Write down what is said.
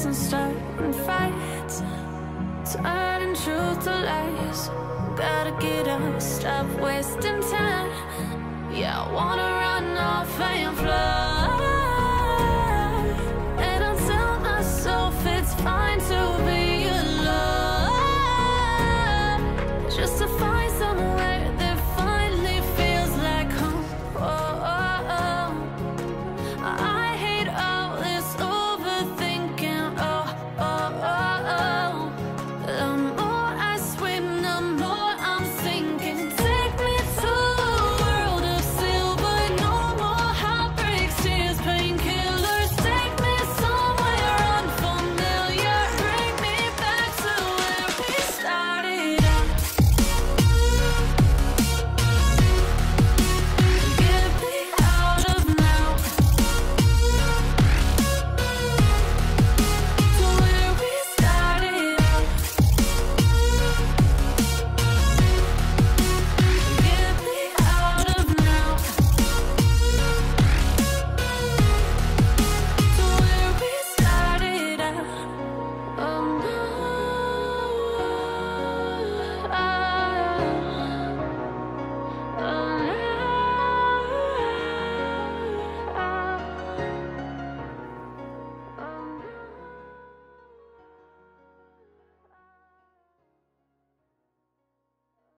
fights and starting fights Turning truth to lies. Gotta get up, stop wasting time. Yeah, I wanna